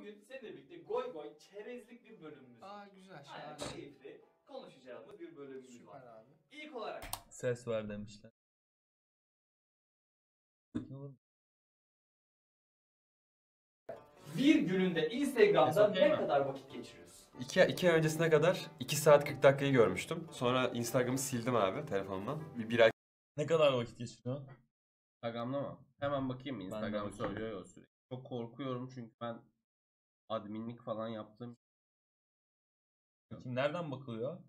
Bugün seninle birlikte goy goy çerezlik bir bölümümüz var. Aa güzel Aynen şahane. keyifli konuşacağımız bir bölümümüz Süper var. abi. İlk olarak Ses ver demişler. bir gününde Instagram'da Hesap değil ne mi? kadar vakit geçiriyorsun? İki, iki ay öncesine kadar 2 saat 40 dakikayı görmüştüm. Sonra Instagram'ı sildim abi telefonumdan. Bir, bir ay Ne kadar vakit geçiriyor? Instagram'da mı? Hemen bakayım mı? Instagram bakayım. söylüyor ya sürekli. Çok korkuyorum çünkü ben adminlik falan yaptığım Bakayım nereden bakılıyor?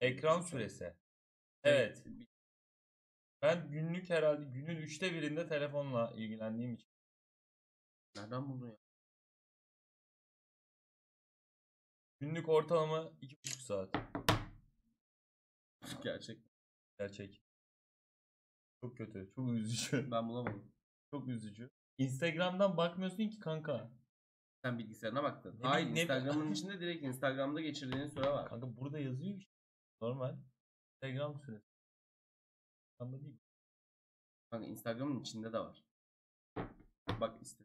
Ekran süresi. Evet. Ben günlük herhalde günün üçte birinde telefonla ilgilendiğim için. Nereden buldun ya? Günlük ortalama iki buçuk saat. Gerçek. Gerçek. Çok kötü. Çok üzücü. Ben bulamadım. Çok üzücü. Instagram'dan bakmıyorsun ki kanka. Sen bilgisayarına baktın. Ne Hayır ne- Instagram'ın içinde direkt Instagram'da geçirdiğin süre var. Kanka burada yazıyor işte. Normal. Instagram süresi. Instagram'da değil. Kanka Instagram'ın içinde de var. Bak işte.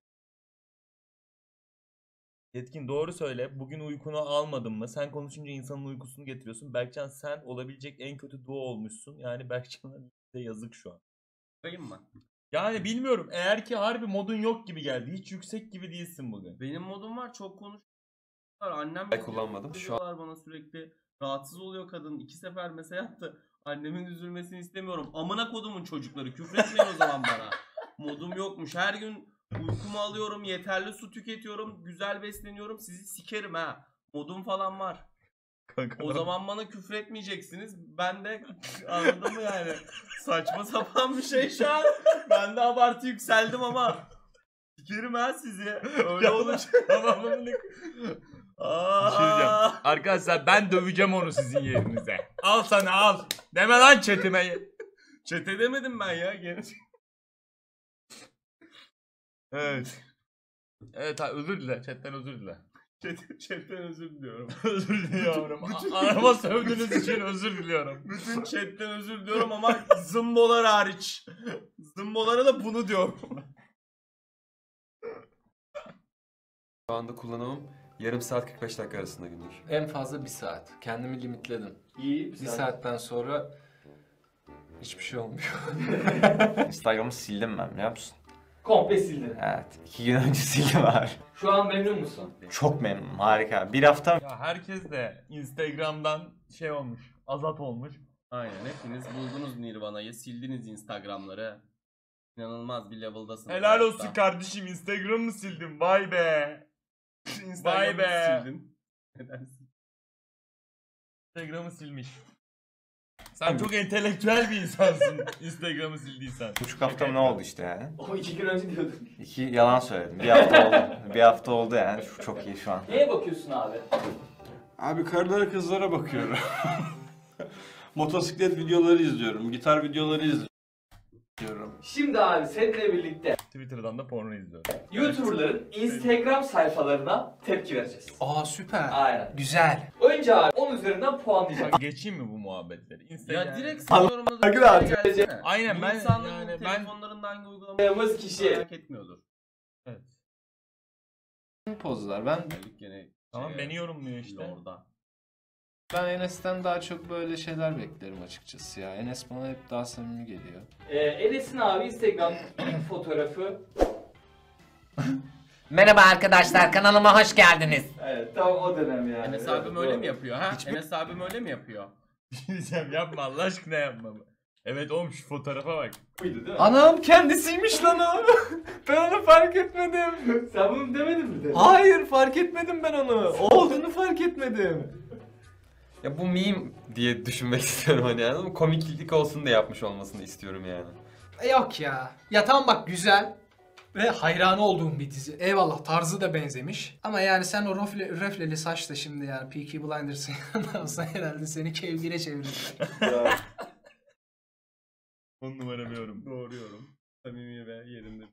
Yetkin doğru söyle. Bugün uykunu almadın mı? Sen konuşunca insanın uykusunu getiriyorsun. Berkcan sen olabilecek en kötü duo olmuşsun. Yani Berkcan'a de yazık şu an. Bakayım mı? Yani bilmiyorum. Eğer ki harbi modun yok gibi geldi. Hiç yüksek gibi değilsin bugün. Benim modum var çok konuş. Annem Ay kullanmadım. Şu Şu bana sürekli rahatsız oluyor kadın. İki sefer mesaj attı. Annemin üzülmesini istemiyorum. Amına kodumun çocukları. Küfretmeyin o zaman bana. Modum yokmuş. Her gün uykumu alıyorum. Yeterli su tüketiyorum. Güzel besleniyorum. Sizi sikerim ha. Modum falan var. Kanka. O zaman bana küfretmeyeceksiniz. Ben de anladın mı yani? Saçma sapan bir şey şu an. Ben de abartı yükseldim ama. Sikerim ha sizi. Öyle olacak. tamam Aa. Bir şey diyeceğim. Arkadaşlar ben döveceğim onu sizin yerinize. Al sana al. Deme lan chatime. Çete demedim ben ya. Gene Evet. Evet ha, özür dile. Chatten özür dile. Chatten özür diliyorum. özür diliyorum. A- Arama sövdüğünüz için özür diliyorum. Bütün chatten özür diliyorum ama zımbolar hariç. Zımbolara da bunu diyorum. anda kullanımım yarım saat 45 dakika arasında günlük. En fazla bir saat. Kendimi limitledim. İyi. Bir saatten sonra hiçbir şey olmuyor. Instagram'ı sildim ben biliyor musun? Komple sildin. Evet. iki gün önce sildim abi. Şu an memnun musun? Çok memnunum. Harika. Bir hafta Ya herkes de Instagram'dan şey olmuş. Azat olmuş. Aynen hepiniz buldunuz Nirvana'yı. Sildiniz Instagram'ları. İnanılmaz bir level'dasınız. Helal hayatta. olsun kardeşim Instagram'ı sildim. Vay be. Instagram'ı Vay be. sildin. Neden Instagram'ı silmiş. Sen çok entelektüel bir insansın Instagram'ı sildiysen. buçuk hafta mı ne oldu işte yani? O iki gün önce diyordun. İki yalan söyledim. Bir hafta oldu. bir hafta oldu yani. Çok iyi şu an. Neye bakıyorsun abi? Abi karılara kızlara bakıyorum. Motosiklet videoları izliyorum. Gitar videoları izliyorum. Şimdi abi seninle birlikte Twitter'dan da porno izliyorum. YouTuber'ların Instagram sayfalarına tepki vereceğiz. Aa süper. Aynen. Güzel. Önce abi 10 üzerinden puanlayacak. Geçeyim mi bu muhabbetleri? Instagram. Ya direkt sanıyorumda da gelsene. Aynen, Bu ben insanların yani ben- telefonlarında hangi uygulama Yapacağımız kişi. merak etmiyordur. Evet. Pozlar. Ben Geldik gene Tamam beni yorumluyor işte. Lord'a. Ben Enes'ten daha çok böyle şeyler beklerim açıkçası ya. Enes bana hep daha samimi geliyor. Ee, Enes'in abi Instagram ilk fotoğrafı. Merhaba arkadaşlar kanalıma hoş geldiniz. Evet tam o dönem yani. Enes Evet, abim öyle mi yapıyor ha? Enes abim öyle mi yapıyor? Şey diyeceğim yapma Allah aşkına yapma. Evet oğlum şu fotoğrafa bak. Buydu değil mi? Anam kendisiymiş lan o. ben onu fark etmedim. Sen bunu demedin mi? de? Hayır fark etmedim ben onu. O olduğunu fark etmedim. Ya bu meme diye düşünmek istiyorum hani yani. Ama komiklik olsun diye yapmış olmasını istiyorum yani. Yok ya. Ya tamam bak güzel ve hayranı olduğum bir dizi. Eyvallah tarzı da benzemiş. Ama yani sen o röfle, röfleli saçla şimdi yani Peaky Blinders'ın yanında olsa herhalde seni kevgire çevirirler. On numara bir yorum. Doğru yorum. Samimi ve yerinde.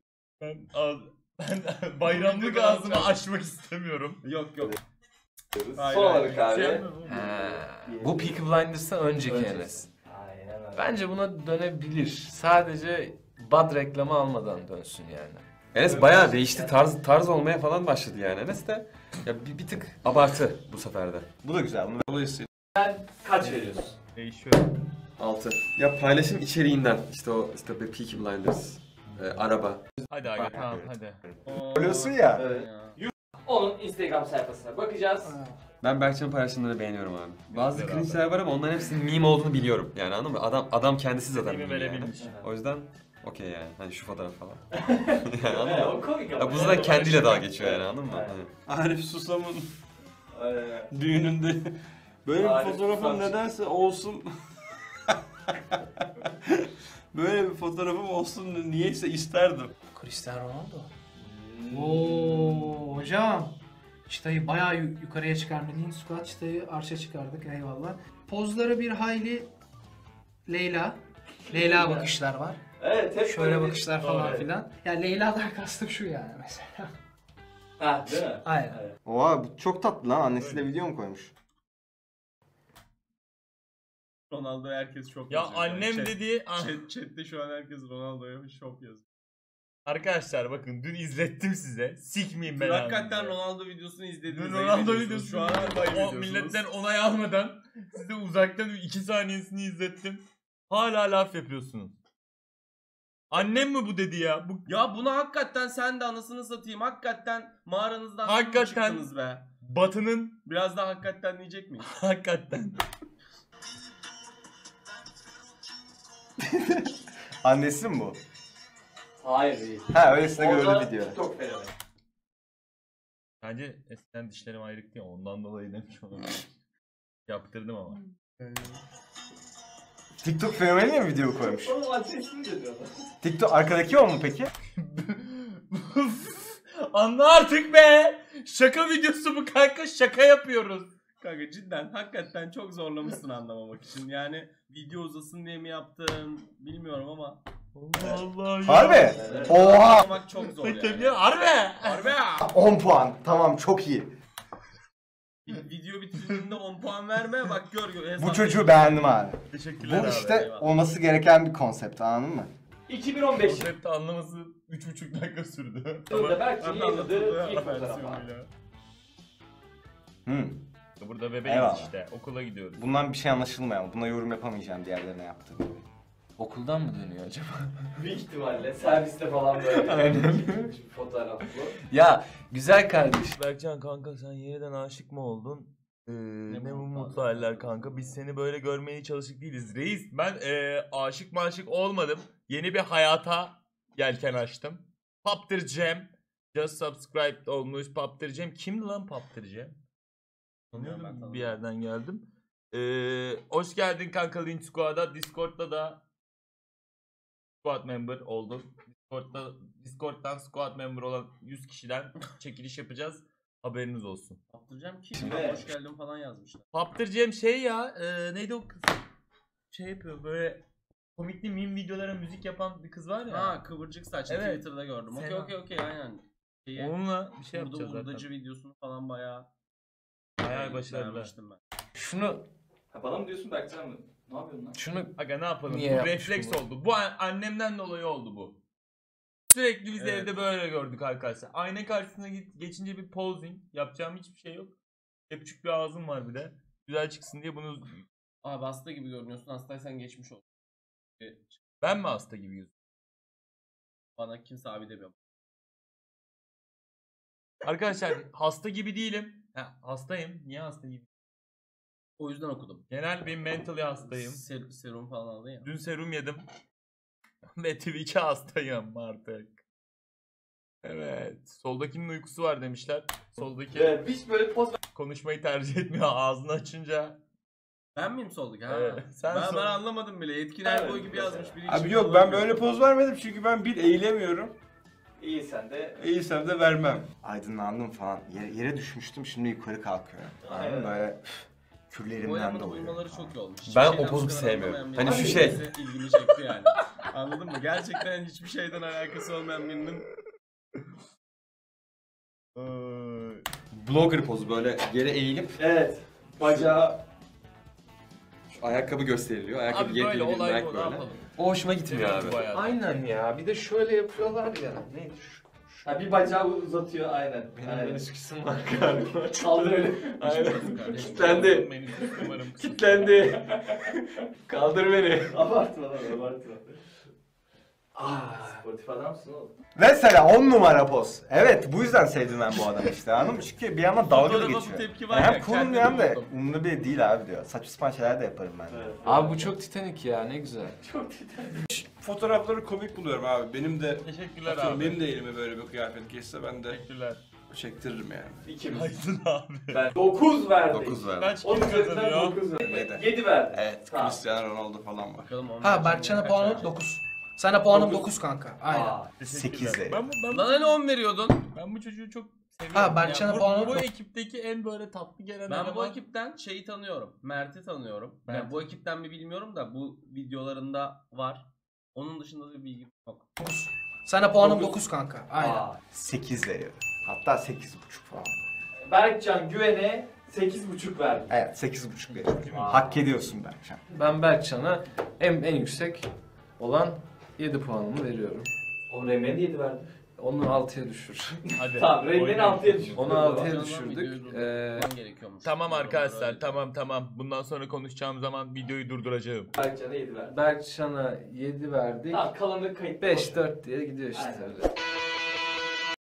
Ben, ağz, ben bayramlık ağzımı açmak istemiyorum. Yok yok. Son olarak abi. Şey bu Peaky Blinders'tan önceki Öncesi. Enes. Aynen öyle. Bence buna dönebilir. Sadece bad reklamı almadan dönsün yani. Enes bayağı değişti. Tarz tarz olmaya falan başladı yani. Enes de ya bir, bir tık abartı bu sefer de. Bu da güzel. Bunu Dolayısıyla Kaç veriyorsun? Değişiyor. 6. Ya paylaşım içeriğinden işte o işte Peaky Blinders, e, araba. Hadi aga tamam hadi. söylüyorsun ya. Evet. Onun Instagram sayfasına bakacağız. Ben Berkcan'ın paylaşımlarını beğeniyorum abi. Bazı cringe'ler var ama onların hepsinin meme olduğunu biliyorum. Yani anladın mı? Adam adam kendisi zaten meme yani. O yüzden okey yani. Hani şu fotoğraf falan. yani anladın mı? o komik ama. Ya bu zaten kendiyle dalga geçiyor yani anladın mı? Evet. Hani. Arif Susam'ın düğününde böyle bir fotoğrafım nedense olsun. böyle bir fotoğrafım olsun niyeyse isterdim. Cristiano Ronaldo. Oo hocam. Çıtayı bayağı yu- yukarıya çıkarmalıyım. Squat çıtayı arşa çıkardık eyvallah. Pozları bir hayli Leyla. Leyla bakışlar var. Evet hep Şöyle böyle bir- bakışlar falan Doğru. filan. Ya Leyla'dan kastım şu yani mesela. Ha değil mi? Aynen. Evet. Oha bu çok tatlı lan. Annesiyle video mu koymuş? Ronaldo herkes şok Ya yazıyor. annem Chat- dedi. Chat, chatte şu an herkes Ronaldo'ya şok yazıyor. Arkadaşlar bakın dün izlettim size. Sikmeyeyim ben Dün hakikaten. Ronaldo videosunu Dün izlediniz. Ronaldo videosu Şu an o milletten onay almadan size uzaktan 2 saniyesini izlettim. Hala laf yapıyorsunuz. Annem mi bu dedi ya? Bu Ya bunu hakikaten sen de anasını satayım. Hakikaten mağaranızdan Hakikaten. hakikaten. çıktınız be. Batı'nın Biraz daha hakikaten diyecek miyiz? hakikaten. Annesi mi bu? Hayır değil. Ha öylesine Orada gördü video. TikTok fenomeni. Bence eskiden dişlerim ayrıktı ya ondan dolayı demiş olabilir. Yaptırdım ama. TikTok fenomeni mi video koymuş? Oğlum adresini de diyor. TikTok arkadaki o mu peki? Anla artık be! Şaka videosu bu kanka şaka yapıyoruz. Kanka cidden hakikaten çok zorlamışsın anlamamak için. Yani video uzasın diye mi yaptın bilmiyorum ama Allah ya. Harbi? Oha! çok zor yani. ya harbi. Harbi ya. 10 puan. Tamam çok iyi. Video bitirdiğinde 10 puan verme bak gör gör. hesap Bu çocuğu beğendim abi. Teşekkürler Bu abi. işte eyvallah. olması gereken bir konsept anladın mı? 2015 Konsepti anlaması 3,5 dakika sürdü. yılında belki yayınladığı ilk fotoğraf. Hı. Burada bebeğiz Eyvallah. işte. Okula gidiyoruz. Bundan bir şey anlaşılmıyor ama buna yorum yapamayacağım diğerlerine yaptığım. Okuldan mı dönüyor acaba? Büyük ihtimalle serviste falan böyle. Aynen. bir fotoğraf bu. ya güzel kardeş. Berkcan kanka sen yeniden aşık mı oldun? Ee, ne, Ne bu mutlu mutlu haller kanka. Biz seni böyle görmeye çalışık değiliz. Reis ben ee, aşık maşık olmadım. Yeni bir hayata yelken açtım. Paptır Cem. Just subscribed olmuş Paptır Cem. Kimdi lan Paptır Cem? Tanıyordum, bir yerden geldim. Ee, hoş geldin kanka Link Squad'a. Discord'da da squad member oldum. Discord'da, Discord'dan squad member olan 100 kişiden çekiliş yapacağız. Haberiniz olsun. Abdülcem kim? Şimdi- Hoş geldin falan yazmışlar. Paptır Cem şey ya e, neydi o kız? Şey yapıyor böyle komikli meme videolara müzik yapan bir kız var ya. Ha kıvırcık saçlı Evet. Twitter'da gördüm. Okey Sena. okey okey aynen. Şeyi, Onunla bir şey Burada yapacağız zaten. hurdacı videosunu falan bayağı Bayağı başarılı. beğenmiştim ben. Şunu Ha, bana mı diyorsun Berkcan mı? Ne yapıyorsun lan? şunu Aga ne yapalım? Niye bu yapmış refleks bunu? oldu. Bu an- annemden dolayı oldu bu. Sürekli biz Evet. evde böyle gördük arkadaşlar. Ayna karşısına git- geçince bir posing. Yapacağım hiçbir şey yok. Küçük bir ağzım var bir de. Güzel çıksın diye bunu... Abi hasta gibi görünüyorsun. Hastaysan geçmiş ol. Ben mi hasta gibi yüzüm? Bana kimse abi demiyor. Arkadaşlar hasta gibi değilim. Ha, hastayım. Niye hasta gibi? O yüzden okudum. Genel bir mentally hastayım. Ser- serum falan aldın ya. Dün serum yedim. Ve Twitch'e hastayım artık. Evet. Soldakinin uykusu var demişler. Soldaki Evet, hiç böyle poz konuşmayı tercih etmiyor. Ağzını açınca. Ben miyim soldaki? Ha. Evet, sen ben, sol- ben anlamadım bile. Etkin Erboy Evet, gibi mesela. yazmış biri. Abi için yok ben kullanmıyor. böyle poz vermedim çünkü ben bir eğilemiyorum. iyi sen de. Eğilsem de vermem. Aydınlandım falan. Yere, yere düşmüştüm şimdi yukarı kalkıyorum. Anladın mı? Evet. Böyle üf, kürlerimden Boyamadı dolayı. uyumaları çok iyi olmuş. Hiçbir Ben şeyden kadar sevmiyorum. anlamayan Hani şu şey. ilgimi çekti yani. Anladın mı? Gerçekten hiçbir şeyden alakası olmayan birinin Blogger pozu böyle yere eğilip Evet. Bacağı şu ayakkabı gösteriliyor. Ayakkabı Abi böyle yepyeni bir olay Nike bu ne böyle. yapalım? O hoşuma gitmiyor Evet, abi. bayağı. aynen ya. Bir de şöyle yapıyorlar ya. Neydi şu? Ha, bir bacağı uzatıyor aynen. Benim aynen. menüsküsüm var galiba. Kaldır öyle. Aynen. Kitlendi. Kitlendi. Kaldır beni. abartma lan abartma. Ah, sportif adamsın oğlum. Mesela 10 numara poz. Evet bu yüzden sevdim ben bu adamı işte anladın mı? Çünkü bir yandan dalga da geçiyor. tepki var hem ya, cool'um kendimi hem de buldum. umurumda bile değil abi diyor. Saçma sapan şeyler de yaparım ben de. Abi bu çok Titanic ya ne güzel. Çok titredi. Fotoğrafları komik buluyorum abi. Benim de Teşekkürler atıyorum, abi. benim de elime böyle bir kıyafet geçse ben de Teşekkürler. çektiririm yani. İkimiz. Aydın abi. Ben 9 verdim. 9 verdim. Kaç kim üzerinden kazanıyor? 9 verdim. Yedi. 7 verdim. Evet, Tamam. Cristiano Ronaldo falan var. Bakalım Ha Berkcan'a puanım verecek? 9. Sana puanım Dokuz. 9 kanka. Aynen. Aa, Teşekkürler. 8 veriyorum. Ben bu, ben, bu, Lan hani 10 veriyordun? ben bu çocuğu çok seviyorum. Ha, Berkcan'a bu, puanı bu, ekipteki en böyle tatlı gelen Ben bu eleman. ekipten şeyi tanıyorum. Mert'i tanıyorum. Mert. Yani bu ekipten mi bilmiyorum da bu videolarında var. Onun dışında da bir bilgim yok. Sana puanım Dokuz. 9 kanka. Aynen. aa. 8 veriyorum. Hatta 8,5 falan. Berkcan Güven'e 8.5 verdim. Evet 8,5 veriyorum. Hak ediyorsun Berkcan. Ben Berkcan'a en, en yüksek olan 7 puanımı veriyorum. O Remmen'i 7 verdim. Onu 6'ya düşür. Hadi. Tamam oynayın. 6'ya düşürdüm. Onu 6'ya Videoyu düşürdük. Ee, gerekiyormuş. Tamam arkadaşlar tamam tamam. Bundan sonra konuşacağım zaman videoyu durduracağım. Berkcan'a 7 verdim. Berkcan'a 7 verdik. Tamam kalanı kayıt. 5-4 diye gidiyor işte Aynen.